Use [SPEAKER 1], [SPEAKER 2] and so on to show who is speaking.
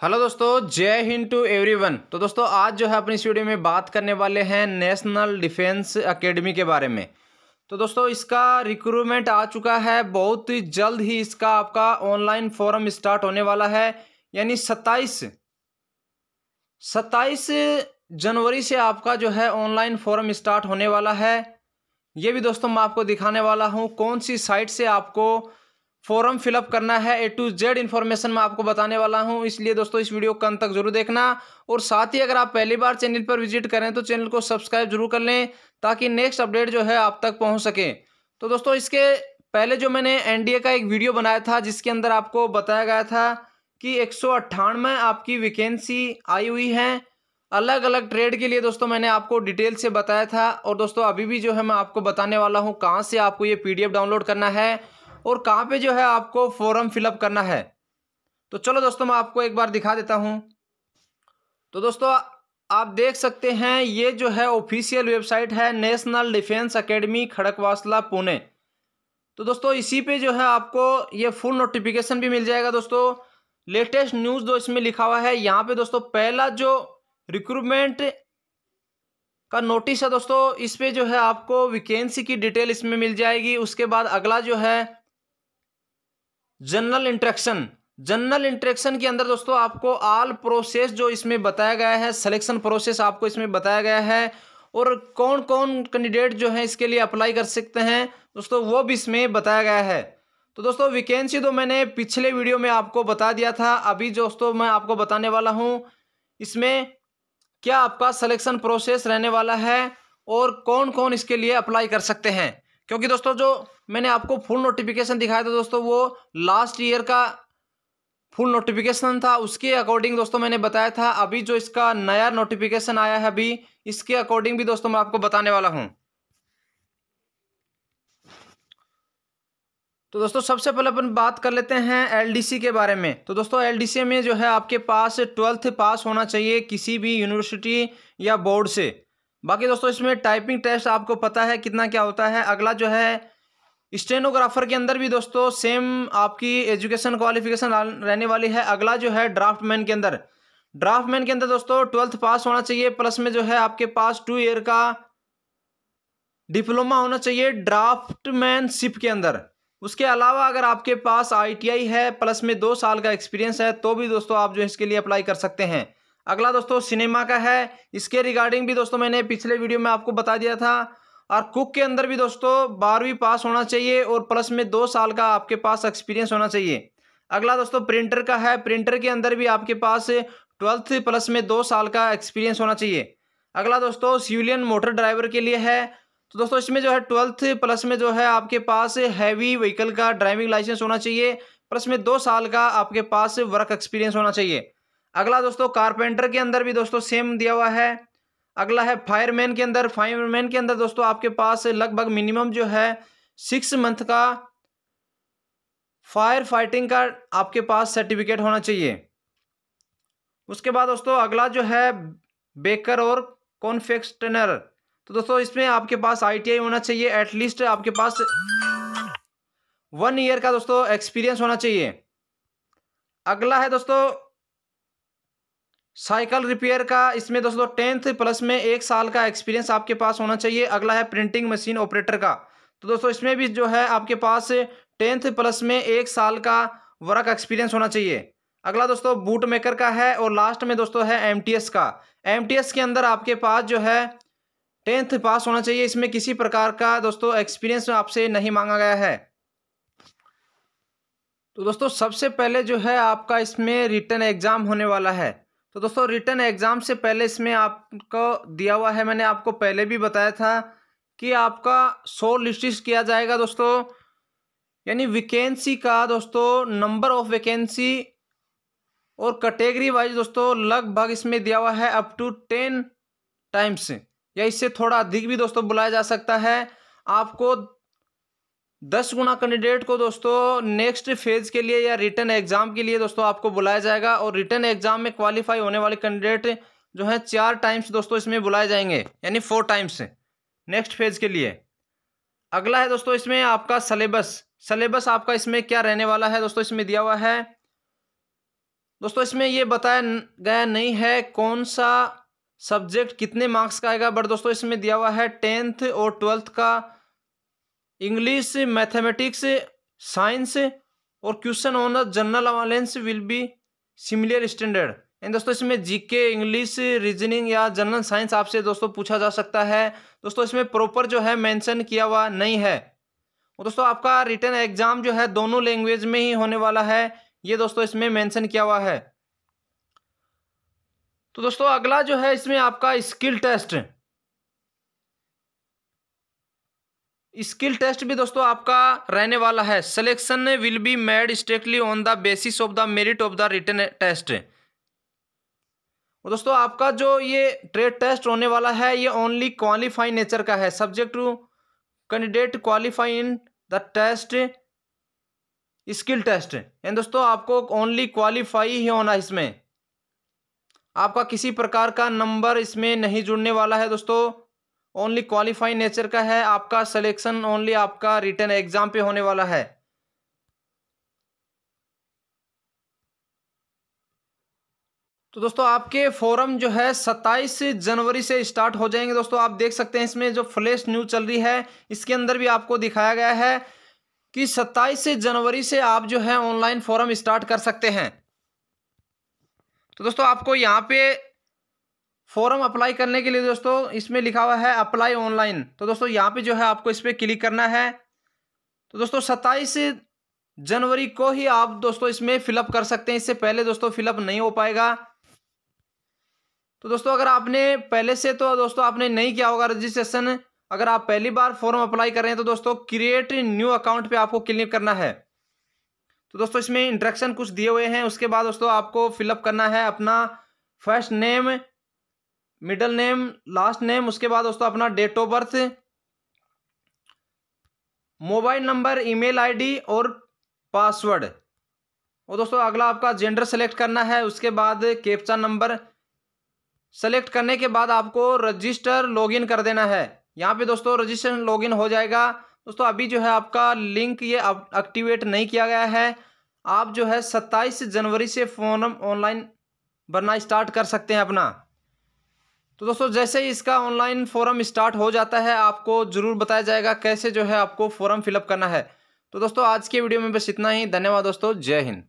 [SPEAKER 1] Hello दोस्तों, जय Hind to everyone तो दोस्तों, आज जो है अपनी इस वीडियो में बात करने वाले हैं नेशनल डिफेंस एकेडमी के बारे में। तो दोस्तों, इसका रिक्रूटमेंट आ चुका है, बहुत ही जल्द ही इसका आपका ऑनलाइन फॉर्म स्टार्ट होने वाला है, यानी सत्ताईस। सत्ताईस जनवरी से आपका जो है ऑनलाइन फॉर्म स्टार्ट होने वाला है। ये भी दोस्तों, मैं आपको दिखाने वाला हूँ, कौन सी साइट से आपको फॉर्म फिलअप करना है ए टू जेड इन्फॉर्मेशन मैं आपको बताने वाला हूँ। इसलिए दोस्तों, इस वीडियो को अंत तक ज़रूर देखना। और साथ ही अगर आप पहली बार चैनल पर विज़िट करें तो चैनल को सब्सक्राइब ज़रूर कर लें ताकि नेक्स्ट अपडेट जो है आप तक पहुँच सके। तो दोस्तों, इसके पहले जो मैंने एनडीए का एक वीडियो बनाया था, जिसके अंदर आपको बताया गया था कि एक सौ अट्ठानवे आपकी वैकेंसी आई हुई है। अलग अलग ट्रेड के लिए दोस्तों, मैंने आपको डिटेल से बताया था। और दोस्तों, अभी भी जो है मैं आपको बताने वाला हूँ कहाँ से आपको ये पीडीएफ डाउनलोड करना है। और कहाँ पे जो है आपको फॉर्म फिलअप करना है? तो चलो दोस्तों, मैं आपको एक बार दिखा देता हूँ। तो दोस्तों, आप देख सकते हैं, ये जो है ऑफिशियल वेबसाइट है national defence academy Khadakwasla, Pune. तो दोस्तों, इसी पे जो है आपको ये फुल नोटिफिकेशन भी मिल जाएगा दोस्तों। लेटेस्ट न्यूज़ जो इसमें लिखा हुआ है, यहाँ पे दोस्तों, पहला जो रिक्रूटमेंट का नोटिस है दोस्तों, इस पे जो है आपको वैकेंसी की डिटेल इसमें मिल जाएगी। उसके बाद अगला जो है जनरल इंट्रेक्शन। जनरल इंट्रेक्शन के अंदर दोस्तों आपको ऑल प्रोसेस जो इसमें बताया गया है सिलेक्शन प्रोसेस आपको इसमें बताया गया है और कौन कौन कैंडिडेट जो है इसके लिए अप्लाई कर सकते हैं, दोस्तों वो भी इसमें बताया गया है। तो दोस्तों वैकेंसी तो मैंने पिछले वीडियो में आपको बता दिया था, अभी दोस्तों मैं आपको बताने वाला हूँ, इसमें क्या आपका सिलेक्शन प्रोसेस रहने वाला है और कौन कौन इसके लिए अप्लाई कर सकते हैं। क्योंकि दोस्तों, जो मैंने आपको फुल नोटिफिकेशन दिखाया था दोस्तों, वो लास्ट ईयर का फुल नोटिफिकेशन था। उसके अकॉर्डिंग दोस्तों, मैंने बताया था। अभी जो इसका नया नोटिफिकेशन आया है अभी, इसके अकॉर्डिंग भी दोस्तों, मैं आपको बताने वाला हूँ। तो दोस्तों, सबसे पहले अपन बात कर लेते हैं एलडीसी के बारे में। तो दोस्तों एलडीसी में जो है, आपके पास ट्वेल्थ पास होना चाहिए किसी भी यूनिवर्सिटी या बोर्ड से। बाकी दोस्तों, इसमें टाइपिंग टेस्ट आपको पता है कितना क्या होता है। अगला जो है स्टेनोग्राफर के अंदर भी दोस्तों सेम आपकी एजुकेशन क्वालिफिकेशन रहने वाली है। अगला जो है ड्राफ्टमैन के अंदर। ड्राफ्टमैन के अंदर दोस्तों ट्वेल्थ पास होना चाहिए प्लस में जो है आपके पास टू ईयर का डिप्लोमा होना चाहिए ड्राफ्ट ड्राफ्टमैनशिप के अंदर। उसके अलावा अगर आपके पास आईटीआई है प्लस में दो साल का एक्सपीरियंस है तो भी दोस्तों आप जो इसके लिए अप्लाई कर सकते हैं। अगला दोस्तों, सिनेमा का है। इसके रिगार्डिंग भी दोस्तों मैंने पिछले वीडियो में आपको बता दिया था। और कुक के अंदर भी दोस्तों, बारहवीं पास होना चाहिए और प्लस में दो साल का आपके पास एक्सपीरियंस होना चाहिए। अगला दोस्तों प्रिंटर का है। प्रिंटर के अंदर भी आपके पास ट्वेल्थ प्लस में दो साल का एक्सपीरियंस होना चाहिए। अगला दोस्तों सिविलियन मोटर ड्राइवर के लिए है। तो दोस्तों, इसमें जो है ट्वेल्थ प्लस में जो है आपके पास हैवी व्हीकल का ड्राइविंग लाइसेंस होना चाहिए। प्लस में दो साल का आपके पास वर्क एक्सपीरियंस होना चाहिए। अगला दोस्तों, कारपेंटर के अंदर भी दोस्तों सेम दिया हुआ है। अगला है फायरमैन के अंदर। फायरमैन के अंदर दोस्तों आपके पास लगभग मिनिमम जो है सिक्स मंथ का फायर फाइटिंग का आपके पास सर्टिफिकेट होना चाहिए। उसके बाद दोस्तों, अगला जो है बेकर और कॉन्फेक्सटनर तो दोस्तों, इसमें आपके पास आईटीआई होना चाहिए। एटलीस्ट आपके पास वन ईयर का दोस्तों एक्सपीरियंस होना चाहिए। अगला है दोस्तों साइकिल रिपेयर का, इसमें दोस्तों टेंथ प्लस में एक साल का एक्सपीरियंस आपके पास होना चाहिए। अगला है प्रिंटिंग मशीन ऑपरेटर का। तो दोस्तों, इसमें भी जो है आपके पास टेंथ प्लस में एक साल का वर्क एक्सपीरियंस होना चाहिए। अगला दोस्तों बूट मेकर का है और लास्ट में दोस्तों है एमटीएस का। एमटीएस के अंदर आपके पास जो है टेंथ पास होना चाहिए। इसमें किसी प्रकार का दोस्तों एक्सपीरियंस आपसे नहीं मांगा गया है। तो दोस्तों, सबसे पहले जो है आपका इसमें रिटर्न एग्ज़ाम होने वाला है। तो दोस्तों रिटर्न एग्ज़ाम से पहले इसमें आपको दिया हुआ है, मैंने आपको पहले भी बताया था कि आपका शो लिस्ट किया जाएगा दोस्तों। यानी वैकेंसी का दोस्तों नंबर ऑफ़ वैकेंसी और कैटेगरी वाइज दोस्तों, लगभग इसमें दिया हुआ है अप टू टेन टाइम्स या इससे थोड़ा अधिक भी दोस्तों बुलाया जा सकता है। आपको दस गुना कैंडिडेट को दोस्तों नेक्स्ट फ़ेज़ के लिए या रिटर्न एग्ज़ाम के लिए दोस्तों आपको बुलाया जाएगा और रिटर्न एग्ज़ाम में क्वालिफाई होने वाले कैंडिडेट जो है चार टाइम्स दोस्तों इसमें बुलाए जाएँगे, यानी फोर टाइम्स नेक्स्ट फ़ेज़ के लिए। अगला है दोस्तों इसमें आपका सलेबस सलेबस आपका इसमें क्या रहने वाला है दोस्तों, इसमें दिया हुआ है। दोस्तों इसमें ये बताया गया नहीं है कौन सा सब्जेक्ट कितने मार्क्स का आएगा बट दोस्तों इसमें दिया हुआ है टेंथ और ट्वेल्थ का। इंग्लिश मैथमेटिक्स साइंस और question on general awareness will be similar standard and दोस्तों, इसमें जीके इंग्लिश रीजनिंग या जनरल साइंस आपसे दोस्तों पूछा जा सकता है। दोस्तों, इसमें प्रॉपर जो है मेंशन किया हुआ नहीं है। और दोस्तों, आपका रिटर्न एग्ज़ाम जो है दोनों लैंग्वेज में ही होने वाला है। ये दोस्तों, इसमें मेंशन किया हुआ है। तो दोस्तों, अगला जो है इसमें आपका स्किल टेस्ट स्किल टेस्ट भी दोस्तों आपका रहने वाला है। Selection will be made strictly on the basis of the merit of the written test दोस्तों आपका जो ये ट्रेड टेस्ट होने वाला है, ये ओनली क्वालिफाई नेचर का है। Subject to candidate qualify in the test skill test and दोस्तों आपको ओनली क्वालिफाई ही होना इसमें। आपका किसी प्रकार का नंबर इसमें नहीं जुड़ने वाला है दोस्तों। ओनली क्वालिफाई नेचर का है, आपका सिलेक्शन ओनली आपका रिटर्न एग्ज़ाम पे होने वाला है। तो दोस्तों, आपके फॉरम जो है, सत्ताईस जनवरी से स्टार्ट हो जाएँगे। दोस्तों, आप देख सकते हैं इसमें जो फ्लैश न्यूज़ चल रही है, इसके अंदर भी आपको दिखाया गया है कि सत्ताईस जनवरी से आप जो है ऑनलाइन फॉरम स्टार्ट कर सकते हैं। तो दोस्तों, आपको यहाँ पे फॉर्म अप्लाई करने के लिए दोस्तों, इसमें लिखा हुआ है अप्लाई ऑनलाइन। तो दोस्तों, यहाँ पे जो है आपको इस पर क्लिक करना है। तो दोस्तों, सत्ताईस जनवरी को ही आप दोस्तों इसमें फिलअप कर सकते हैं। इससे पहले दोस्तों फिलअप नहीं हो पाएगा। तो दोस्तों, अगर आपने पहले से तो दोस्तों आपने नहीं किया होगा रजिस्ट्रेशन। अगर आप पहली बार फॉर्म अप्लाई कर रहे हैं तो दोस्तों, क्रिएट न्यू अकाउंट पे आपको क्लिक करना है। तो दोस्तों, इसमें इंस्ट्रक्शन कुछ दिए हुए हैं। उसके बाद दोस्तों, आपको फिलअप करना है अपना first name middle name last name उसके बाद दोस्तों अपना date of birth mobile number email ID और पासवर्ड और दोस्तों अगला आपका जेंडर सेलेक्ट करना है, उसके बाद कैप्चा नंबर सेलेक्ट करने के बाद आपको रजिस्टर लॉगिन कर देना है। यहाँ पे दोस्तों रजिस्टर लॉगिन हो जाएगा। दोस्तों अभी जो है आपका लिंक ये एक्टिवेट नहीं किया गया है। आप जो है सत्ताईस जनवरी से फॉर्म ऑनलाइन भरना स्टार्ट कर सकते हैं अपना। तो दोस्तों, जैसे ही इसका ऑनलाइन फॉरम स्टार्ट हो जाता है, आपको ज़रूर बताया जाएगा कैसे जो है आपको फॉर्म फिलअप करना है। तो दोस्तों, आज के वीडियो में बस इतना ही। धन्यवाद दोस्तों। जय हिंद।